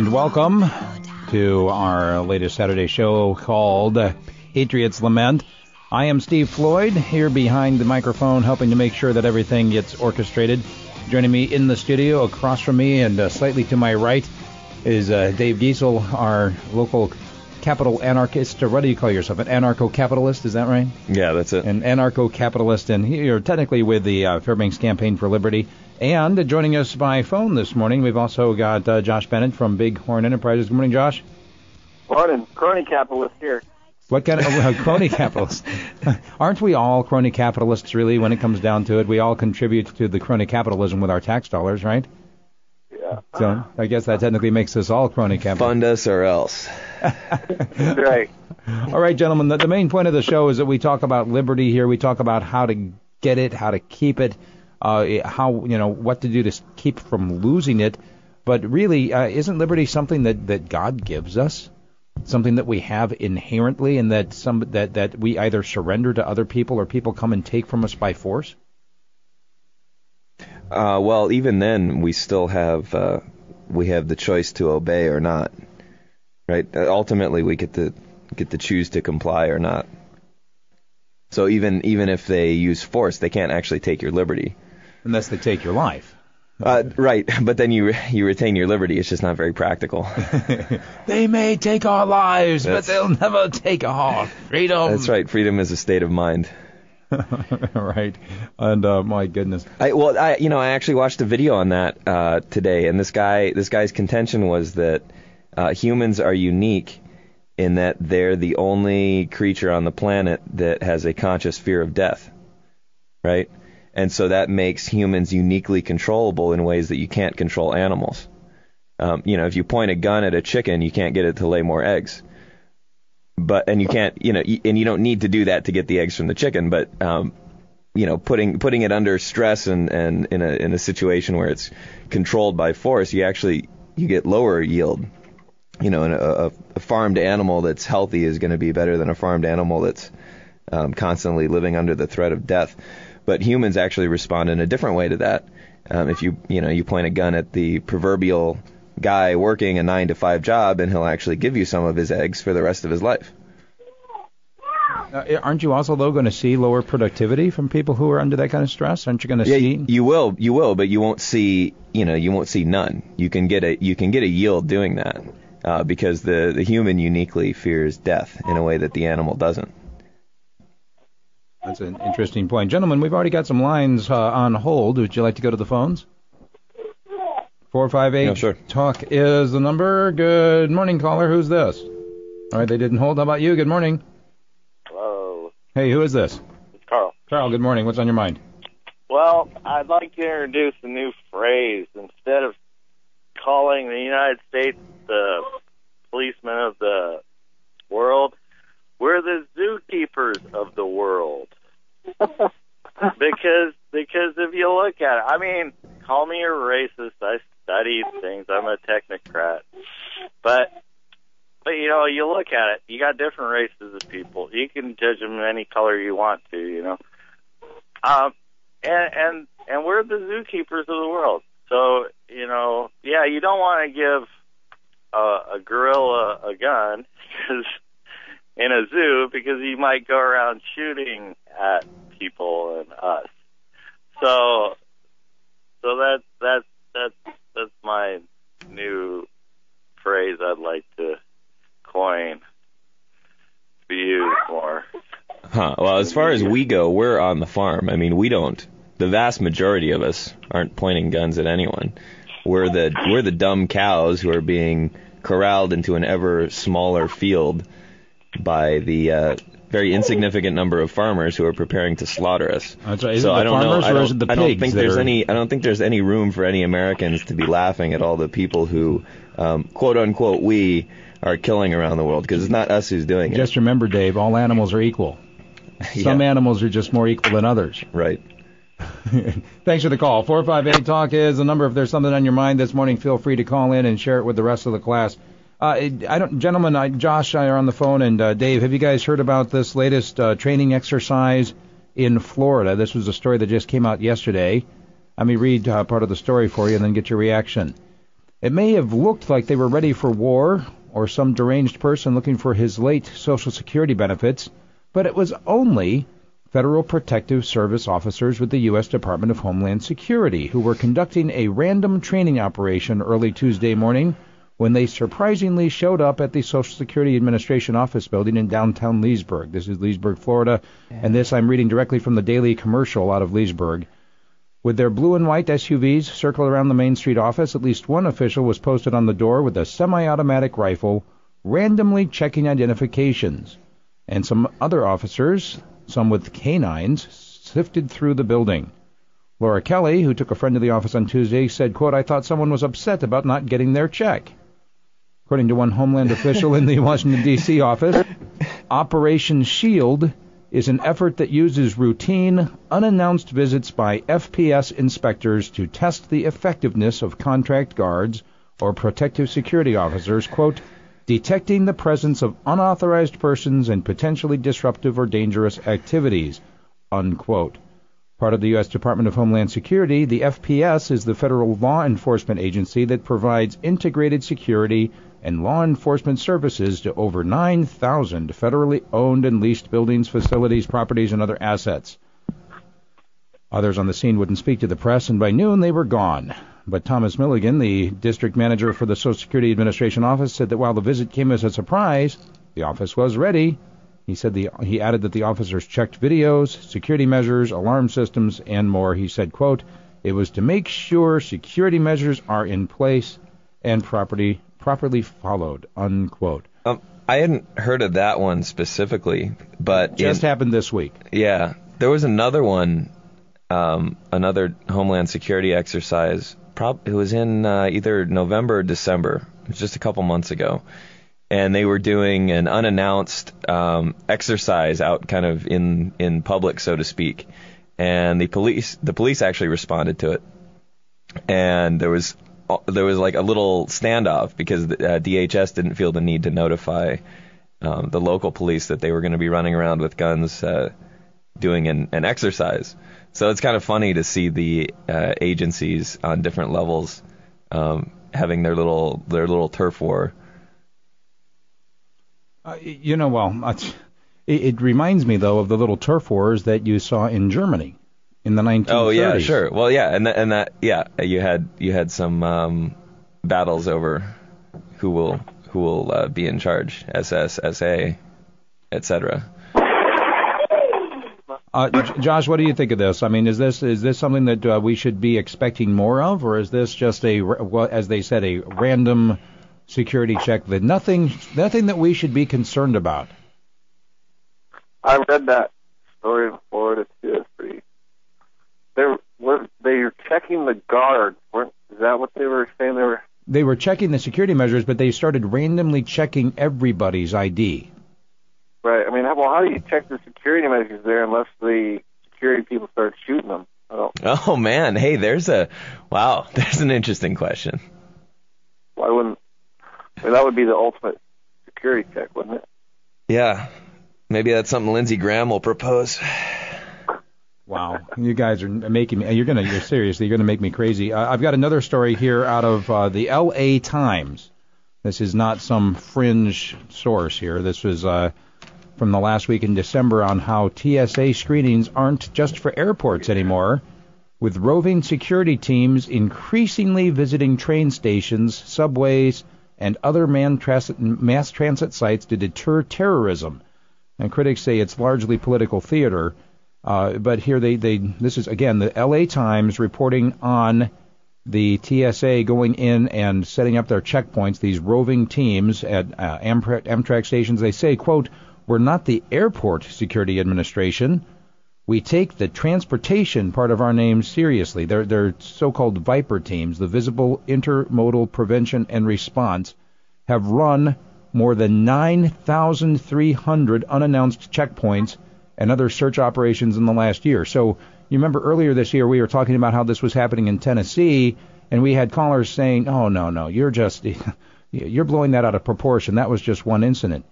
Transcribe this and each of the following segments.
And welcome to our latest Saturday show called Patriots Lament. I am Steve Floyd, here behind the microphone, helping to make sure that everything gets orchestrated. Joining me in the studio, across from me, and uh, slightly to my right, is uh, Dave Giessel, our local capital anarchist, or what do you call yourself? An anarcho-capitalist, is that right? Yeah, that's it. An anarcho-capitalist, and you're technically with the uh, Fairbanks Campaign for Liberty. And joining us by phone this morning, we've also got uh, Josh Bennett from Bighorn Enterprises. Good morning, Josh. Morning, crony capitalist here. What kind of uh, crony capitalist? Aren't we all crony capitalists, really, when it comes down to it? We all contribute to the crony capitalism with our tax dollars, right? Yeah. So I guess that technically makes us all crony capitalists. Fund us or else. right. All right, gentlemen. The, the main point of the show is that we talk about liberty here. We talk about how to get it, how to keep it, uh, how you know what to do to keep from losing it. But really, uh, isn't liberty something that, that God gives us? Something that we have inherently, and that some that that we either surrender to other people or people come and take from us by force. Uh, well, even then, we still have uh, we have the choice to obey or not, right? Uh, ultimately, we get to get to choose to comply or not. So even even if they use force, they can't actually take your liberty. Unless they take your life. Uh, right, but then you you retain your liberty. It's just not very practical. they may take our lives, That's- but they'll never take our freedom. That's right. Freedom is a state of mind. right. And uh, my goodness. I, well, I you know I actually watched a video on that uh, today, and this guy this guy's contention was that uh, humans are unique in that they're the only creature on the planet that has a conscious fear of death, right? And so that makes humans uniquely controllable in ways that you can't control animals. Um, you know, if you point a gun at a chicken, you can't get it to lay more eggs. But and you can't, you know, and you don't need to do that to get the eggs from the chicken. But um, you know, putting putting it under stress and and in a in a situation where it's controlled by force, you actually you get lower yield. You know, a, a farmed animal that's healthy is going to be better than a farmed animal that's um, constantly living under the threat of death. But humans actually respond in a different way to that. Um, if you you know you point a gun at the proverbial guy working a nine to five job, and he'll actually give you some of his eggs for the rest of his life. Uh, aren't you also though going to see lower productivity from people who are under that kind of stress? Aren't you going to Yeah, see? you, you will, you will, but you won't see, you know, you won't see none. You can get a, you can get a yield doing that, uh, because the the human uniquely fears death in a way that the animal doesn't. That's an interesting point, gentlemen. We've already got some lines uh, on hold. Would you like to go to the phones? Four five eight. Yeah, sure. Talk is the number. Good morning, caller. Who's this? All right, they didn't hold. How about you? Good morning. Hello, Hey, who is this? it's Carl. Carl. Good morning. What's on your mind? Well, I'd like to introduce a new phrase. Instead of calling the United States the policemen of the world, we're the zookeepers of the world. because because if you look at it, I mean, call me a racist. I study things. I'm a technocrat. But but you know, you look at it. You got different races of people. You can judge them any color you want to. You know. Um, and and and we're the zookeepers of the world. So you know, yeah, you don't want to give a, a gorilla a gun because in a zoo because he might go around shooting at people and us. So so that that's that's that's my new phrase I'd like to coin be used more. Huh. Well, as far as we go, we're on the farm. I mean, we don't. The vast majority of us aren't pointing guns at anyone. We're the we're the dumb cows who are being corralled into an ever smaller field by the uh, very insignificant number of farmers who are preparing to slaughter us. That's right. Is so I don't know. I don't, is it the I don't think there's are- any. I don't think there's any room for any Americans to be laughing at all the people who, um, quote unquote, we are killing around the world because it's not us who's doing it. Just remember, Dave, all animals are equal. Some Yeah, animals are just more equal than others. right. Thanks for the call. 458 Talk is the number. If there's something on your mind this morning, feel free to call in and share it with the rest of the class. Uh, I don't, gentlemen, I, Josh, I are on the phone, and uh, Dave, have you guys heard about this latest uh, training exercise in Florida? This was a story that just came out yesterday. Let me read uh, part of the story for you and then get your reaction. It may have looked like they were ready for war or some deranged person looking for his late Social Security benefits, but it was only Federal Protective Service officers with the U.S. Department of Homeland Security who were conducting a random training operation early Tuesday morning when they surprisingly showed up at the Social Security Administration office building in downtown Leesburg. This is Leesburg, Florida, and this I'm reading directly from the Daily Commercial out of Leesburg. With their blue and white SUVs circled around the Main Street office, at least one official was posted on the door with a semi-automatic rifle, randomly checking identifications. And some other officers, some with canines, sifted through the building. Laura Kelly, who took a friend to the office on Tuesday, said, quote, I thought someone was upset about not getting their check. According to one Homeland official in the Washington, D.C. office, Operation SHIELD is an effort that uses routine, unannounced visits by FPS inspectors to test the effectiveness of contract guards or protective security officers, quote, detecting the presence of unauthorized persons and potentially disruptive or dangerous activities, unquote. Part of the U.S. Department of Homeland Security, the FPS is the federal law enforcement agency that provides integrated security and law enforcement services to over 9,000 federally owned and leased buildings, facilities, properties, and other assets. Others on the scene wouldn't speak to the press, and by noon they were gone. But Thomas Milligan, the district manager for the Social Security Administration office, said that while the visit came as a surprise, the office was ready. He said the, he added that the officers checked videos, security measures, alarm systems, and more. He said, quote, it was to make sure security measures are in place and property properly followed, unquote. Um, I hadn't heard of that one specifically, but just in, happened this week. Yeah, there was another one, um, another Homeland Security exercise. Prob- it was in uh, either November or December. It was just a couple months ago, and they were doing an unannounced um, exercise out, kind of in in public, so to speak. And the police, the police actually responded to it, and there was there was like a little standoff because uh, DHS didn't feel the need to notify um, the local police that they were going to be running around with guns uh, doing an, an exercise. So it's kind of funny to see the uh, agencies on different levels um, having their little their little turf war. Uh, you know, well, it, it reminds me though of the little turf wars that you saw in Germany in the 1930s. Oh yeah, sure. Well, yeah, and th- and that yeah, you had you had some um, battles over who will who will uh, be in charge, SS, SA, etc. Uh, Josh, what do you think of this? I mean, is this is this something that uh, we should be expecting more of, or is this just a, as they said, a random security check that nothing nothing that we should be concerned about? I read that story in Florida too. It's pretty they're they're checking the guards. Is that what they were saying? They were they were checking the security measures, but they started randomly checking everybody's ID. Right. I mean, well, how do you check the security measures there unless the security people start shooting them? Oh man, hey, there's a wow, there's an interesting question. Why wouldn't? I mean, that would be the ultimate security check, wouldn't it? Yeah, maybe that's something Lindsey Graham will propose. Wow, you guys are making me. You're gonna. You're seriously. You're gonna make me crazy. Uh, I've got another story here out of uh, the L.A. Times. This is not some fringe source here. This was uh, from the last week in December on how TSA screenings aren't just for airports anymore, with roving security teams increasingly visiting train stations, subways, and other mass transit sites to deter terrorism. And critics say it's largely political theater. Uh, but here they, they this is again the L.A. Times reporting on the TSA going in and setting up their checkpoints. These roving teams at uh, Amtrak, Amtrak stations. They say, "quote We're not the Airport Security Administration. We take the transportation part of our name seriously. They're they're so-called Viper teams. The Visible Intermodal Prevention and Response have run more than 9,300 unannounced checkpoints." And other search operations in the last year. So you remember earlier this year we were talking about how this was happening in Tennessee, and we had callers saying, "Oh no, no, you're just you're blowing that out of proportion. That was just one incident."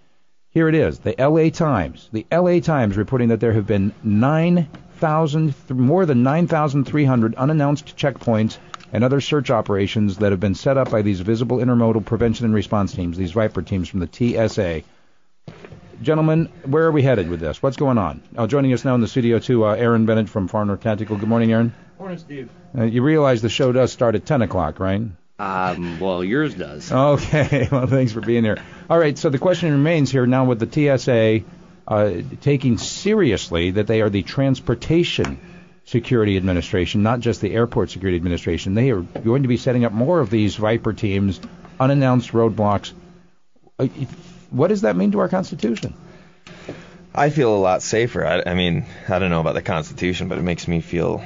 Here it is, the L.A. Times. The L.A. Times reporting that there have been 9,000, more than 9,300 unannounced checkpoints and other search operations that have been set up by these visible intermodal prevention and response teams, these Viper teams from the TSA. Gentlemen, where are we headed with this? What's going on? Uh, joining us now in the studio, too, uh, Aaron Bennett from Far North Tactical. Good morning, Aaron. Morning, Steve. Uh, you realize the show does start at 10 o'clock, right? Um, well, yours does. Okay. Well, thanks for being here. All right. So the question remains here now with the TSA uh, taking seriously that they are the Transportation Security Administration, not just the Airport Security Administration. They are going to be setting up more of these Viper teams, unannounced roadblocks. Uh, what does that mean to our Constitution? I feel a lot safer. I, I mean, I don't know about the Constitution, but it makes me feel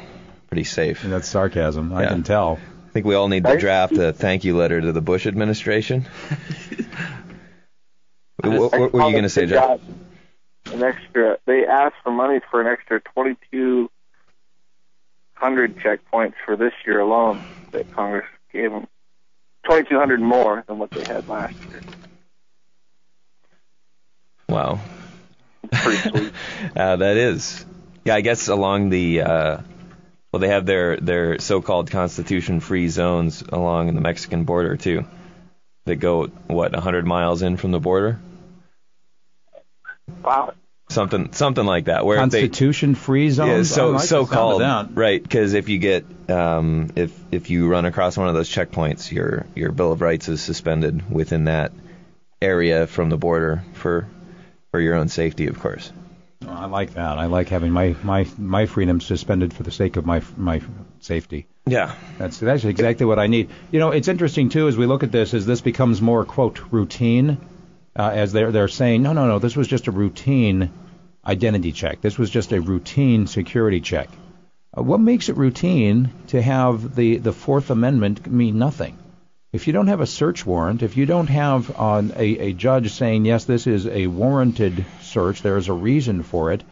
pretty safe. That's sarcasm. I can tell. I think we all need to draft a thank you letter to the Bush administration. what, what were you going to say, They Jeff? An extra. They asked for money for an extra 2,200 checkpoints for this year alone. That Congress gave them 2,200 more than what they had last year. Wow. Pretty sweet. Uh, that is. Yeah, I guess along the uh, well, they have their their so-called constitution-free zones along the Mexican border too, that go what 100 miles in from the border, wow. something something like that. Where Constitution-free zones. yeah, so like so-called right because if you get um, if if you run across one of those checkpoints, your your bill of rights is suspended within that area from the border for for your own safety, of course. I like that. I like having my my my freedom suspended for the sake of my my safety. Yeah. That's that's exactly what I need. You know, it's interesting too as we look at this as this becomes more quote routine, uh, as they're they're saying no no no this was just a routine identity check. This was just a routine security check. Uh, what makes it routine to have the the Fourth Amendment mean nothing? If you don't have a search warrant, if you don't have uh, a, a judge saying yes, this is a warranted search, there is a reason for it,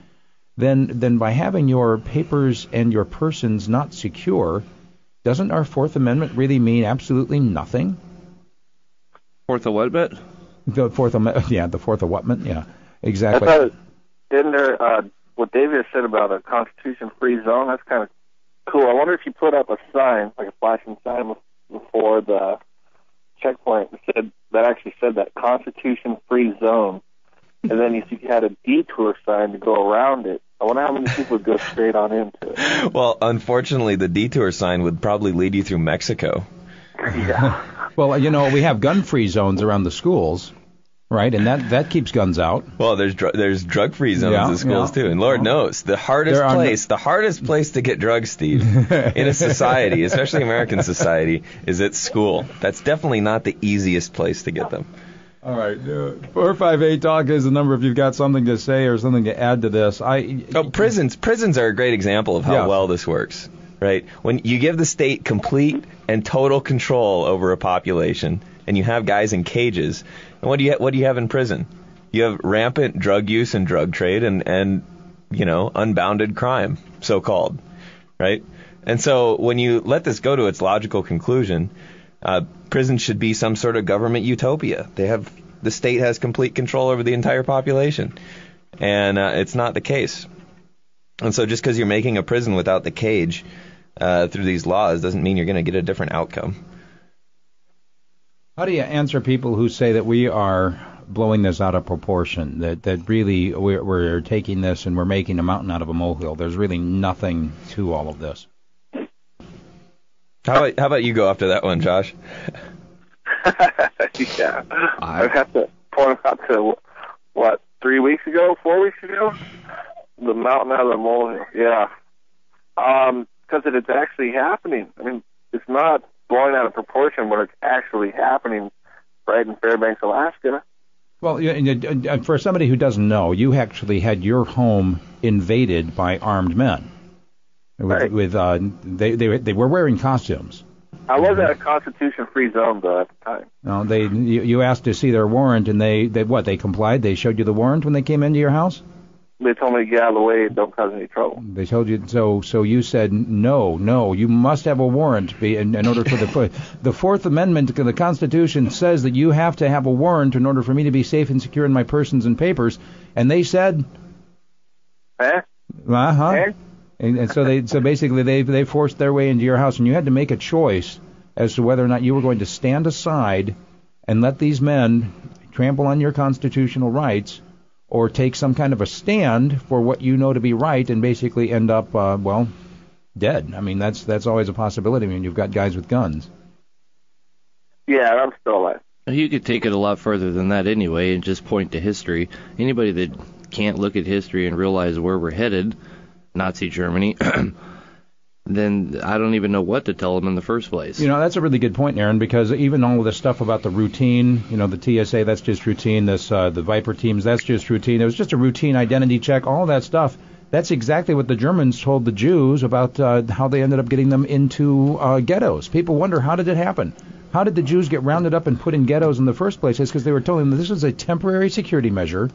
then then by having your papers and your persons not secure, doesn't our Fourth Amendment really mean absolutely nothing? Fourth of what bit? The Fourth Amendment, yeah, the Fourth Amendment, yeah, I exactly. thought, it- didn't there, uh, what David said about a constitution-free zone, that's kind of cool. I wonder if you put up a sign, like a flashing sign before the checkpoint that said, that actually said that constitution-free zone, and then if you had a detour sign to go around it, I wonder how many people would go straight on into it. Well, unfortunately, the detour sign would probably lead you through Mexico. Yeah. Well, you know, we have gun-free zones around the schools, right? And that that keeps guns out. Well, there's dr- there's drug-free zones Yeah, in schools yeah. too, and Lord knows the hardest are no- place, the hardest place to get drugs, Steve, in a society, especially American society, is at school. That's definitely not the easiest place to get them. All right, uh, four five eight talk is the number if you've got something to say or something to add to this. I Oh, prisons prisons are a great example of how well this works. Right? When you give the state complete and total control over a population and you have guys in cages, and what do you ha- what do you have in prison? You have rampant drug use and drug trade and and you know, unbounded crime, so called. Right? And so when you let this go to its logical conclusion, uh, prison should be some sort of government utopia. They have the state has complete control over the entire population, and uh, it's not the case. And so just because you're making a prison without the cage uh, through these laws doesn't mean you're going to get a different outcome. How do you answer people who say that we are blowing this out of proportion? That that really we're, we're taking this and we're making a mountain out of a molehill. There's really nothing to all of this. How about, how about you go after that one, Josh? yeah. I have to point out to what three weeks ago, four weeks ago, the mountain out of the molehill. Yeah, um, because it is actually happening. I mean, it's not blowing out of proportion, it's actually happening right in Fairbanks, Alaska. Well, for somebody who doesn't know, you actually had your home invaded by armed men. With, Right. with uh, they, they they were wearing costumes. I was at a Constitution-free zone though at the time. No, they you, you asked to see their warrant, and they they what? They complied. They showed you the warrant when they came into your house. They told me to get out of the way, don't cause any trouble. They told you so. So you said no, no. You must have a warrant be, in, in order for the the Fourth Amendment to the Constitution says that you have to have a warrant in order for me to be safe and secure in my persons and papers. And they said, uh huh. Eh? And, and so they so basically they they forced their way into your house, and you had to make a choice as to whether or not you were going to stand aside and let these men trample on your constitutional rights, or take some kind of a stand for what you know to be right, and basically end up uh, well dead. I mean that's that's always a possibility when I mean, you've got guys with guns. Yeah, I'm still alive. You could take it a lot further than that anyway, and just point to history. Anybody that can't look at history and realize where we're headed, Nazi Germany, then I don't even know what to tell them in the first place. You know, that's a really good point, Aaron, because even all of this stuff about the routine, you know, the TSA, that's just routine. This, uh, the Viper teams, that's just routine. It was just a routine identity check. All that stuff. That's exactly what the Germans told the Jews about uh, how they ended up getting them into uh, ghettos. People wonder how did it happen? How did the Jews get rounded up and put in ghettos in the first place? It's because they were told them this is a temporary security measure.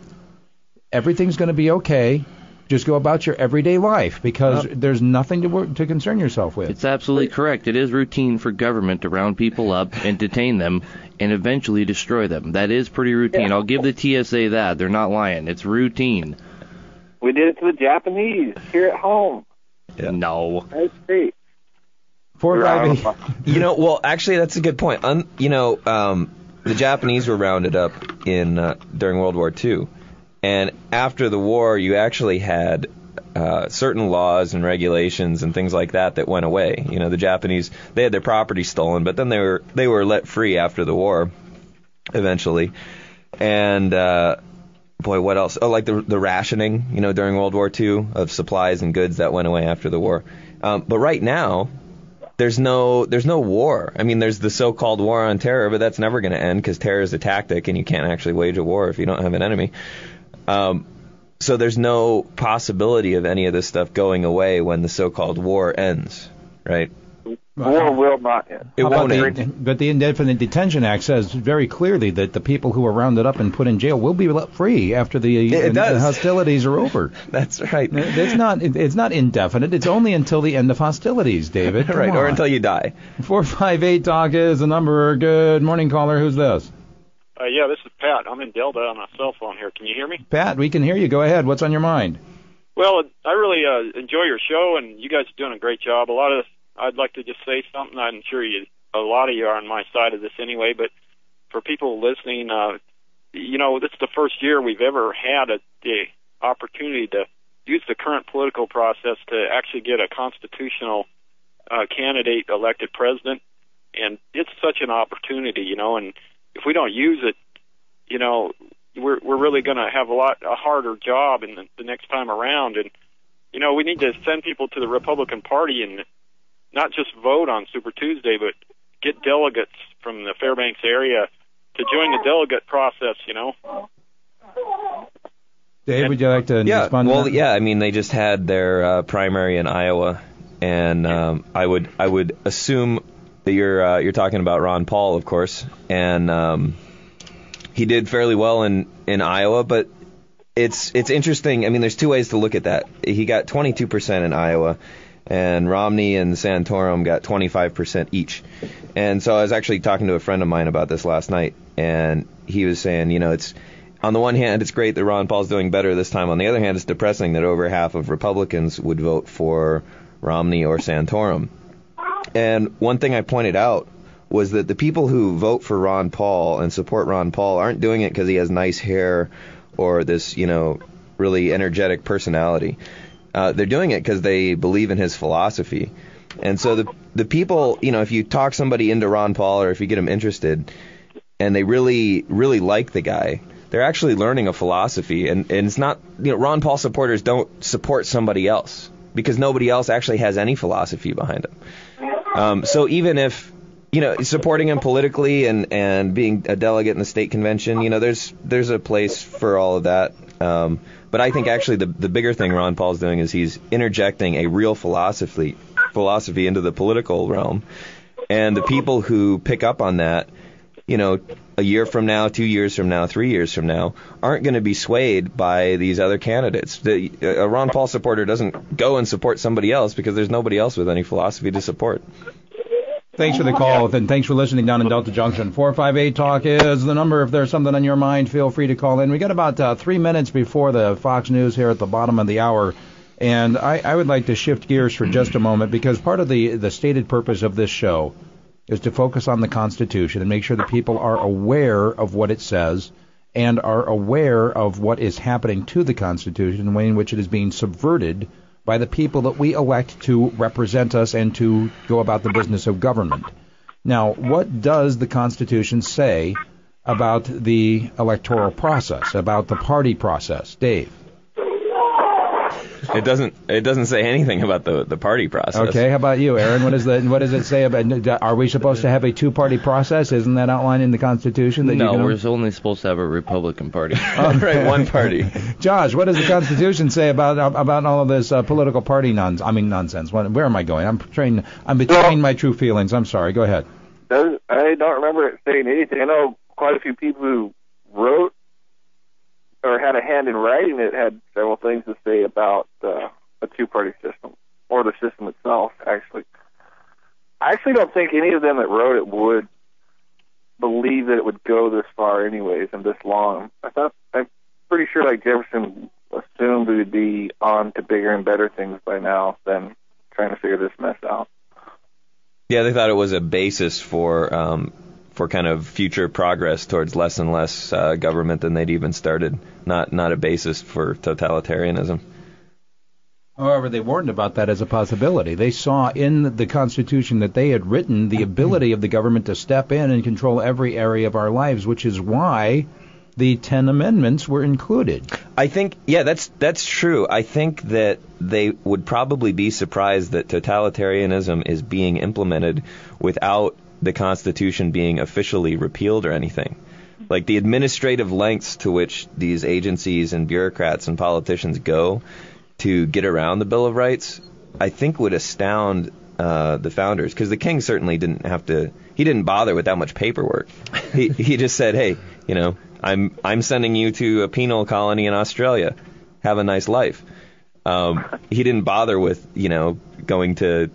Everything's going to be okay. Just go about your everyday life because Yep. there's nothing to work, to concern yourself with. It's absolutely correct. It is routine for government to round people up and detain them and eventually destroy them. That is pretty routine. I'll give the TSA that. They're not lying. It's routine. We did it to the Japanese here at home. Yeah. No. United States. Four We're out five of eight. You know, well, actually, that's a good point. Un, you know, um, the Japanese were rounded up in uh, during World War II, and after the war, you actually had uh, certain laws and regulations and things like that that went away. You know, the Japanese they had their property stolen, but then they were they were let free after the war, eventually, and. Uh, Boy, what else? Oh, like the the rationing, you know, during World War II of supplies and goods that went away after the war. Um, but right now, there's no there's no war. I mean, there's the so-called war on terror, but that's never going to end because terror is a tactic, and you can't actually wage a war if you don't have an enemy. Um, so there's no possibility of any of this stuff going away when the so-called war ends, right? War will not end. It won't the, end. But the Indefinite Detention Act says very clearly that the people who are rounded up and put in jail will be let free after the, It the hostilities are over. That's right. It's not. It's not indefinite. It's only until the end of hostilities, David. Come right, or until you die. four five eight talk is the number. Good morning, caller. Who's this? Uh, yeah, this is Pat. I'm in Delta on a cell phone here. Can you hear me? Pat, we can hear you. Go ahead. What's on your mind? Well, I really uh, enjoy your show, and you guys are doing a great job. A lot of I'd like to just say something. I'm sure you, a lot of you are on my side of this anyway. But for people listening, uh, you know, this is the first year we've ever had a, the opportunity to use the current political process to actually get a constitutional uh, candidate elected president, and it's such an opportunity, you know. And if we don't use it, you know, we're we're really going to have a lot a harder job in the, the next time around. And you know, we need to send people to the Republican Party and not just vote on Super Tuesday, but get delegates from the Fairbanks area to join the delegate process. You know. Dave, would you like to Yeah, respond? to well, that? yeah. I mean, they just had their uh, primary in Iowa, and um, I would I would assume that you're uh, you're talking about Ron Paul, of course, and um, he did fairly well in in Iowa, but it's it's interesting. I mean, there's two ways to look at that. He got 22% in Iowa, and Romney and Santorum got 25% each. And so I was actually talking to a friend of mine about this last night, and he was saying, you know, it's on the one hand, it's great that Ron Paul's doing better this time. On the other hand, it's depressing that over half of Republicans would vote for Romney or Santorum. And one thing I pointed out was that the people who vote for Ron Paul and support Ron Paul aren't doing it because he has nice hair or this, you know, really energetic personality. Uh, they're doing it because they believe in his philosophy. And so the the people, you know, if you talk somebody into Ron Paul or if you get them interested, and they really really like the guy, they're actually learning a philosophy. And and it's not, you know, Ron Paul supporters don't support somebody else because nobody else actually has any philosophy behind them. Um, so even if you know supporting him politically and and being a delegate in the state convention, you know, there's there's a place for all of that. Um, but I think actually the the bigger thing Ron Paul's doing is he's interjecting a real philosophy philosophy into the political realm, and the people who pick up on that, you know, a year from now, two years from now, three years from now, aren't going to be swayed by these other candidates. The, a Ron Paul supporter doesn't go and support somebody else because there's nobody else with any philosophy to support. Thanks for the call, and thanks for listening down in Delta Junction. 458 Talk is the number. If there's something on your mind, feel free to call in. We got about uh, three minutes before the Fox News here at the bottom of the hour. And I, I would like to shift gears for just a moment because part of the, the stated purpose of this show is to focus on the Constitution and make sure that people are aware of what it says and are aware of what is happening to the Constitution and the way in which it is being subverted by the people that we elect to represent us and to go about the business of government. Now, what does the Constitution say about the electoral process, about the party process? Dave. It doesn't. It doesn't say anything about the the party process. Okay, how about you, Aaron? What is the what does it say about? Are we supposed to have a two-party process? Isn't that outlined in the Constitution? That no, you can, we're only supposed to have a Republican Party. All right, one party. Josh, what does the Constitution say about about all of this uh, political party nonsense? I mean nonsense. What, where am I going? I'm trying. I'm betraying my true feelings. I'm sorry. Go ahead. I don't remember it saying anything. I know quite a few people who wrote or had a hand in writing it had several things to say about uh, a two-party system or the system itself. Actually, I actually don't think any of them that wrote it would believe that it would go this far, anyways, and this long. I thought I'm pretty sure like Jefferson assumed we would be on to bigger and better things by now than trying to figure this mess out. Yeah, they thought it was a basis for um, for kind of future progress towards less and less uh, government than they'd even started. Not not a basis for totalitarianism. However, they warned about that as a possibility. They saw in the Constitution that they had written the ability of the government to step in and control every area of our lives, which is why the Ten Amendments were included. I think, yeah, that's that's true. I think that they would probably be surprised that totalitarianism is being implemented without the Constitution being officially repealed or anything. Like the administrative lengths to which these agencies and bureaucrats and politicians go to get around the Bill of Rights, I think would astound uh, the founders because the king certainly didn't have to. He didn't bother with that much paperwork. he he just said, "Hey, you know, I'm I'm sending you to a penal colony in Australia. Have a nice life." Um, he didn't bother with you know going to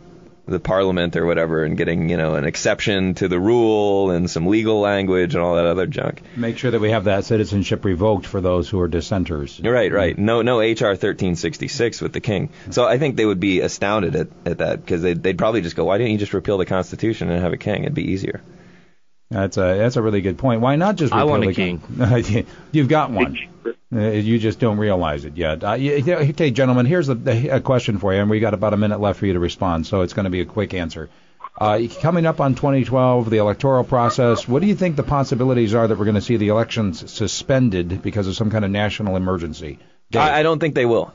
the parliament or whatever and getting you know an exception to the rule and some legal language and all that other junk. Make sure that we have that citizenship revoked for those who are dissenters. Right, right. No, no HR 1366 with the king. So I think they would be astounded at, at that because they'd, they'd probably just go, why didn't you just repeal the Constitution and have a king? It'd be easier. That's a that's a really good point. Why not just? I want a king. You've got one. Uh, you just don't realize it yet. Uh, y- y- okay, gentlemen, here's a, a question for you, and we got about a minute left for you to respond, so it's going to be a quick answer. Uh, coming up on 2012, the electoral process, what do you think the possibilities are that we're going to see the elections suspended because of some kind of national emergency? I, I don't think they will.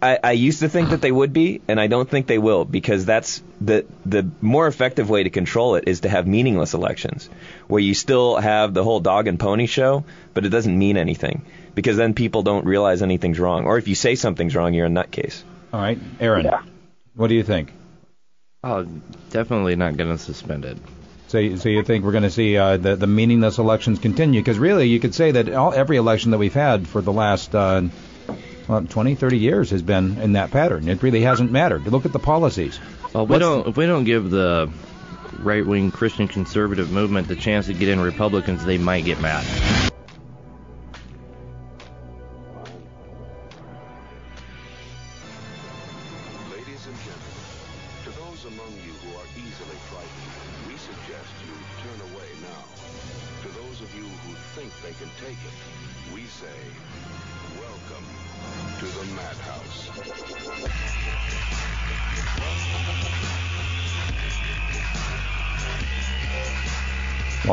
I, I used to think that they would be, and I don't think they will because that's the the more effective way to control it is to have meaningless elections where you still have the whole dog and pony show, but it doesn't mean anything because then people don't realize anything's wrong, or if you say something's wrong, you're a nutcase. All right, Aaron, Yeah. what do you think? Oh, definitely not going to suspend it. So, you- so you think we're going to see uh, the, the meaningless elections continue? Because really, you could say that all, every election that we've had for the last uh, well, 20, 30 years has been in that pattern. It really hasn't mattered. Look at the policies. Well, if we don't if we don't give the right wing Christian conservative movement the chance to get in Republicans, they might get mad.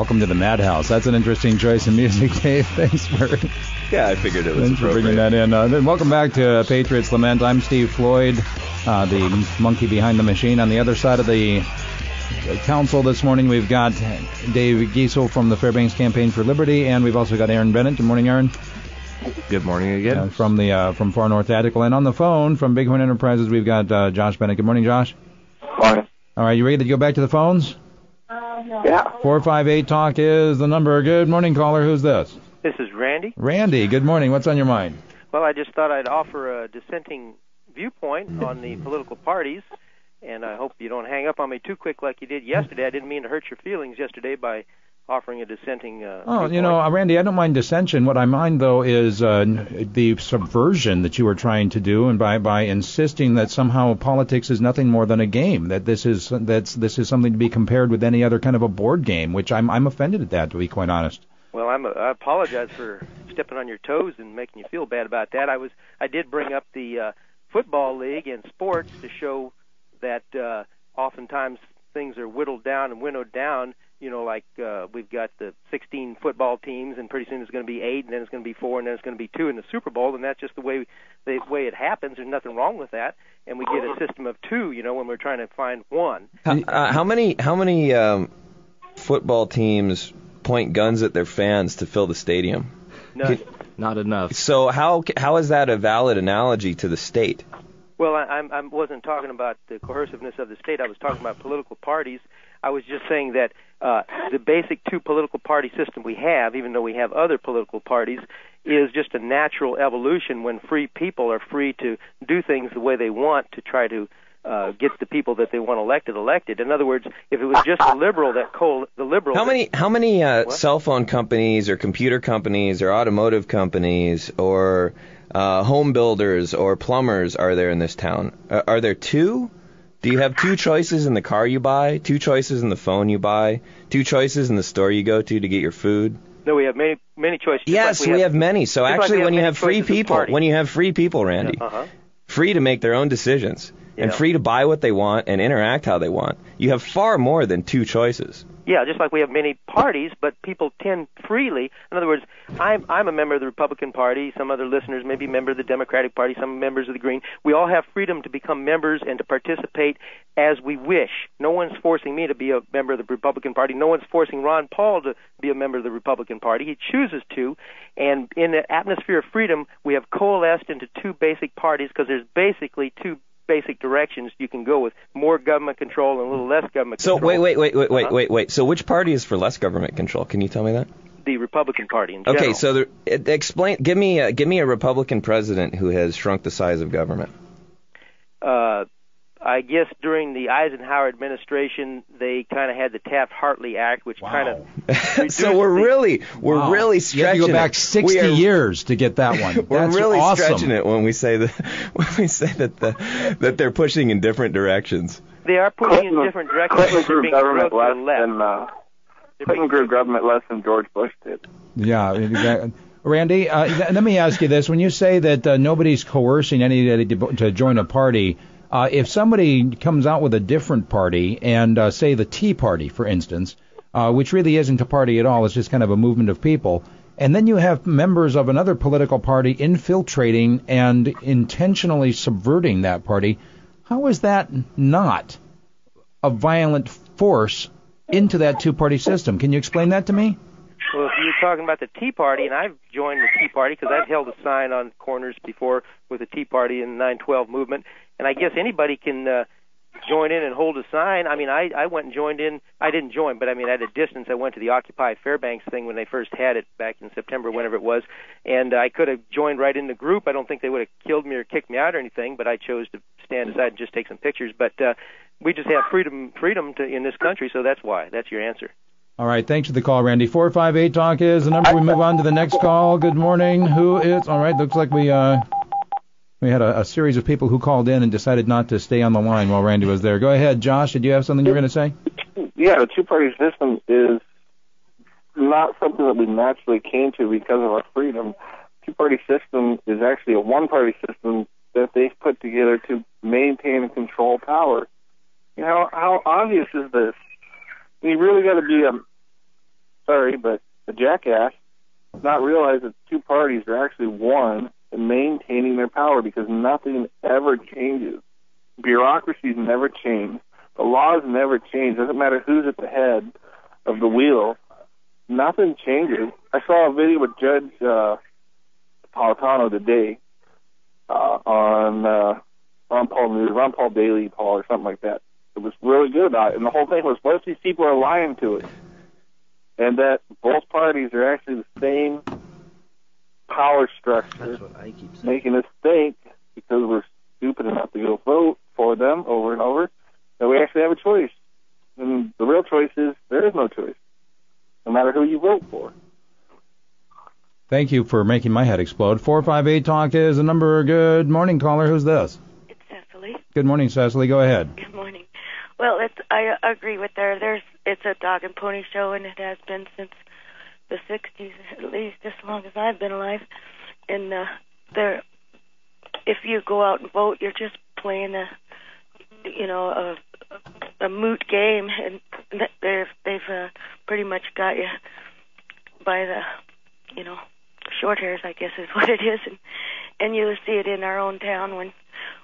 Welcome to the Madhouse. That's an interesting choice of music, Dave. Thanks for Yeah, I figured it was thanks for bringing that in. Uh, then welcome back to uh, Patriots Lament. I'm Steve Floyd, uh, the monkey behind the machine. On the other side of the uh, council this morning, we've got Dave Giessel from the Fairbanks Campaign for Liberty, and we've also got Aaron Bennett. Good morning, Aaron. Good morning again. Uh, from the uh, from Far North Tactical, and on the phone from Bighorn Enterprises, we've got uh, Josh Bennett. Good morning, Josh. Fine. All right, you ready to go back to the phones? Yeah. Four five eight talk is the number. Good morning, caller. Who's this? This is Randy. Randy. Good morning. What's on your mind? Well, I just thought I'd offer a dissenting viewpoint on the political parties, and I hope you don't hang up on me too quick like you did yesterday. I didn't mean to hurt your feelings yesterday by offering a dissenting. Uh, Oh, you know, Randy, I don't mind dissension. What I mind, though, is uh, the subversion that you are trying to do, and by by insisting that somehow politics is nothing more than a game, that this is that's this is something to be compared with any other kind of a board game, which I'm I'm offended at that, to be quite honest. Well, I'm, I apologize for stepping on your toes and making you feel bad about that. I was, I did bring up the uh, football league and sports to show that uh, oftentimes things are whittled down and winnowed down. You know, like uh, we've got the 16 football teams, and pretty soon it's going to be eight, and then it's going to be four, and then it's going to be two in the Super Bowl, and that's just the way the way it happens. There's nothing wrong with that, and we get a system of two. You know, when we're trying to find one. How, uh, how many how many um, football teams point guns at their fans to fill the stadium? None. Not enough. So how how is that a valid analogy to the state? Well, I, I'm, I wasn't talking about the coerciveness of the state. I was talking about political parties. I was just saying that uh, the basic two political party system we have, even though we have other political parties, is just a natural evolution when free people are free to do things the way they want to try to uh, get the people that they want elected elected. In other words, if it was just a liberal that co- the liberal How that- many how many uh, cell phone companies or computer companies or automotive companies or uh, home builders or plumbers are there in this town? Uh, are there two? Do you have two choices in the car you buy, two choices in the phone you buy, two choices in the store you go to to get your food? No, we have many many choices. Yes, like we have many. So just like actually, when you have free people, when you have free people, Randy, Uh-huh. free to make their own decisions and free to buy what they want and interact how they want, you have far more than two choices. Yeah, just like we have many parties, but people tend freely. In other words, I'm I'm a member of the Republican Party. Some other listeners may be member of the Democratic Party. Some members of the Green. We all have freedom to become members and to participate as we wish. No one's forcing me to be a member of the Republican Party. No one's forcing Ron Paul to be a member of the Republican Party. He chooses to, and in the atmosphere of freedom, we have coalesced into two basic parties because there's basically two basic directions you can go with more government control and a little less government So control. wait, wait, wait, wait, wait, Uh-huh. wait, wait. So which party is for less government control? Can you tell me that? the Republican Party in general. Okay, so the, explain. Give me a, give me a Republican president who has shrunk the size of government. uh, I guess during the Eisenhower administration, they kind of had the Taft-Hartley Act, which kind of so we're really we're Wow. really You have stretching to go back 60 are- years to get that one. We're That's really awesome. stretching it when we say that when we say that the that they're pushing in different directions. they are pushing in different directions. Clinton they're grew government less than uh, Clinton being- grew government less than George Bush did. Yeah, exactly. Randy, uh, th- let me ask you this: When you say that uh, nobody's coercing anybody to, to join a party, uh, if somebody comes out with a different party, and uh, say the Tea Party, for instance, uh, which really isn't a party at all, it's just kind of a movement of people, and then you have members of another political party infiltrating and intentionally subverting that party, how is that not a violent force into that two-party system? Can you explain that to me? Well, you're talking about the Tea Party, and I've joined the Tea Party because I've held a sign on corners before with the Tea Party and the 912 movement, and I guess anybody can uh, join in and hold a sign. I mean, I I went and joined in. I didn't join, but I mean, at a distance, I went to the Occupy Fairbanks thing when they first had it back in September, whenever it was, and I could have joined right in the group. I don't think they would have killed me or kicked me out or anything, but I chose to stand aside and just take some pictures. But uh, we just have freedom freedom to in this country, so that's why. That's your answer. All right, thanks for the call, Randy. Four five eight talk is the number. We move on to the next call. Good morning. Who is? All right, looks like we uh we had a, a series of people who called in and decided not to stay on the line while Randy was there. Go ahead, Josh. Did you have something you were going to say? Yeah, the two-party system is not something that we naturally came to because of our freedom. Two-party system is actually a one-party system that they've put together to maintain and control power. You know, how obvious is this? You really got to be a sorry, but a jackass not realize that two parties are actually one and maintaining their power because nothing ever changes. Bureaucracies never change. The laws never change. Doesn't matter who's at the head of the wheel. Nothing changes. I saw a video with Judge uh, Napolitano today uh, on uh, Ron Paul News, Ron Paul Daily Paul or something like that. It was really good about it. And the whole thing was, what if these people are lying to us? And that both parties are actually the same power structure That's what I keep saying. making us think because we're stupid enough to go vote for them over and over that we actually have a choice. And the real choice is there is no choice. no matter who you vote for. Thank you for making my head explode. 458 Talk is the number. Good morning, caller. Who's this? It's Cecily. Good morning, Cecily. Go ahead. Good morning. Well, it's I agree with her. There's it's a dog and pony show, and it has been since the '60s, at least as long as I've been alive. And uh, there, if you go out and vote, you're just playing a, you know, a a moot game, and they've they've uh, pretty much got you by the, you know, short hairs, I guess is what it is, and and you see it in our own town when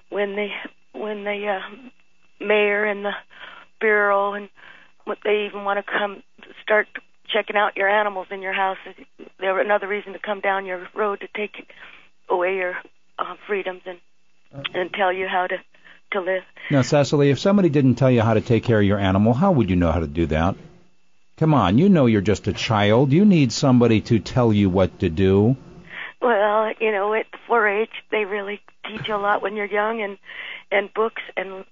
when the when the uh, mayor and the bureau and what they even want to come start checking out your animals in your house. They're another reason to come down your road to take away your uh, freedoms and and tell you how to to live. Now, Cecily, if somebody didn't tell you how to take care of your animal, how would you know how to do that? Come on, you know you're just a child. You need somebody to tell you what to do. Well, you know, at 4-H, they really teach you a lot when you're young, and and books and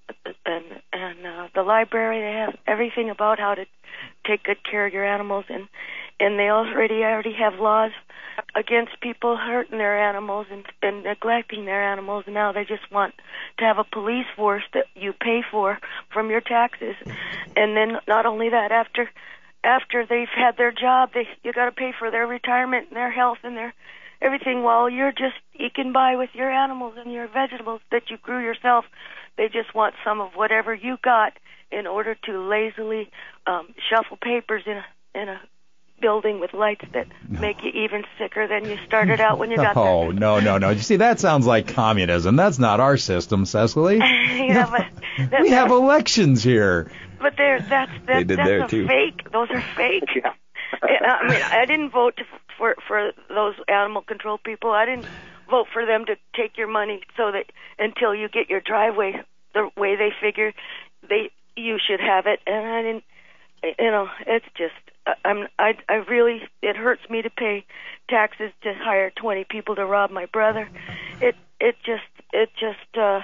and and uh, the library. They have everything about how to take good care of your animals, and and they already already have laws against people hurting their animals and, and neglecting their animals. And now they just want to have a police force that you pay for from your taxes, and then not only that, after after they've had their job, they you got to pay for their retirement and their health and their everything while you're just eking by with your animals and your vegetables that you grew yourself. They just want some of whatever you got in order to lazily um, shuffle papers in a in a building with lights that no. make you even sicker than you started out when you got oh, there. no, no, no. You see, that sounds like communism. That's not our system, Cecily. yeah, but we have elections here. But there, that's that, they did that's there a too. fake. Those are fake. Yeah. I mean, I didn't vote for for those animal control people. I didn't vote for them to take your money so that until you get your driveway the way they figure they you should have it. And I didn't. You know, it's just I'm I I really it hurts me to pay taxes to hire 20 people to rob my brother. It it just it just uh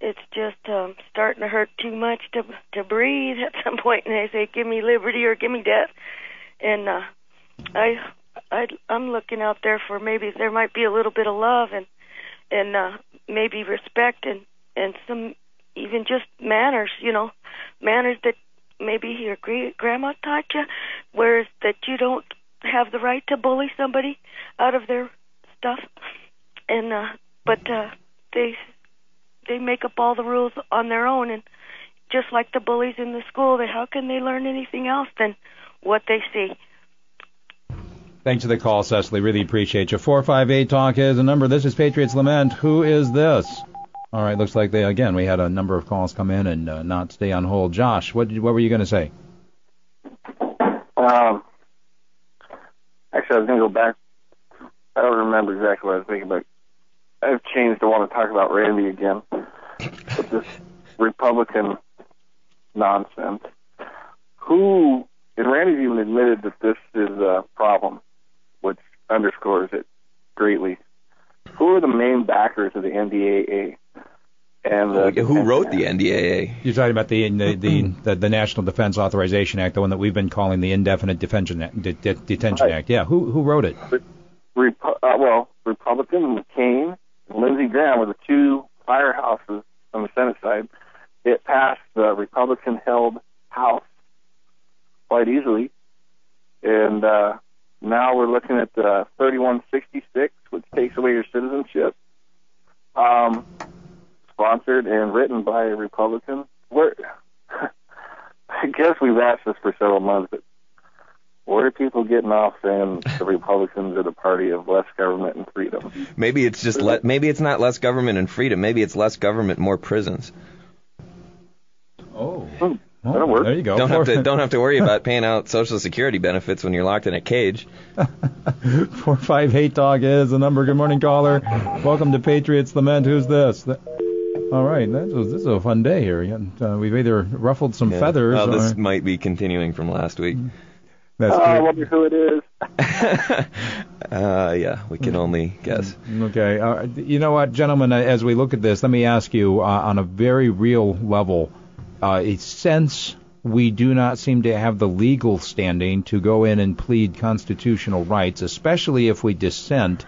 it's just um starting to hurt too much to to breathe at some point and they say give me liberty or give me death. And uh I I I'm looking out there for maybe there might be a little bit of love and and uh maybe respect and and some even just manners, you know, manners that maybe your grandma taught you, whereas that you don't have the right to bully somebody out of their stuff, and uh, but uh, they they make up all the rules on their own, and just like the bullies in the school, they how can they learn anything else than what they see? Thanks for the call, Cecily. Really appreciate you. 458 Talk is the number. This is Patriots Lament. Who is this? All right, looks like they again we had a number of calls come in and uh, not stay on hold. Josh, what did, what were you going to say? Um, actually, I was going to go back. I don't remember exactly what I was thinking, but I've changed. I want to talk about Randy again this Republican nonsense. Who and Randy's even admitted that this is a problem, underscores it greatly. Who are the main backers of the NDAA? And uh, who wrote the NDAA? You're talking about the the, the the, the National Defense Authorization Act, the one that we've been calling the Indefinite Detention Act. De, de, Detention Right. Act. Yeah, who who wrote it? Repu- uh, well, Republican McCain and Lindsey Graham were the two firehouses on the Senate side. It passed the Republican-held House quite easily, and uh, now we're looking at the 3166, which takes away your citizenship. Um, sponsored and written by a Republican. Where I guess we've asked this for several months, but where are people getting off saying the Republicans are the party of less government and freedom? Maybe it's just le- maybe it's not less government and freedom. Maybe it's less government, more prisons. Oh, Hmm, that'll work. there you go. Don't have to don't have to worry about paying out Social Security benefits when you're locked in a cage. Four five eight dog is the number. Good morning, caller. Welcome to Patriots Lament. Who's this? Th- All right, that was, this is a fun day here. Uh, we've either ruffled some Yeah. feathers Well, or this might be continuing from last week. that's Oh, I wonder who it is. uh, yeah, we can only guess. Okay. Uh, you know what, gentlemen, uh, as we look at this, let me ask you uh, on a very real level uh, a sense we do not seem to have the legal standing to go in and plead constitutional rights, especially if we dissent.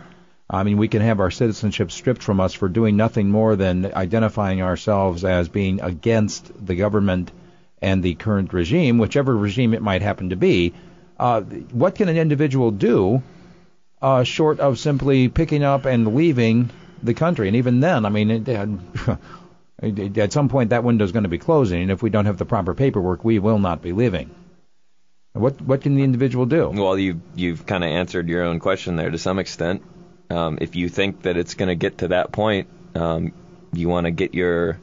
I mean, we can have our citizenship stripped from us for doing nothing more than identifying ourselves as being against the government and the current regime, whichever regime it might happen to be. Uh, what can an individual do uh, short of simply picking up and leaving the country? And even then, I mean, it, it, at some point that window is going to be closing, and if we don't have the proper paperwork, we will not be leaving. What what can the individual do? Well, you you've kind of answered your own question there to some extent. Um, if you think that it's going to get to that point, um, you want to get your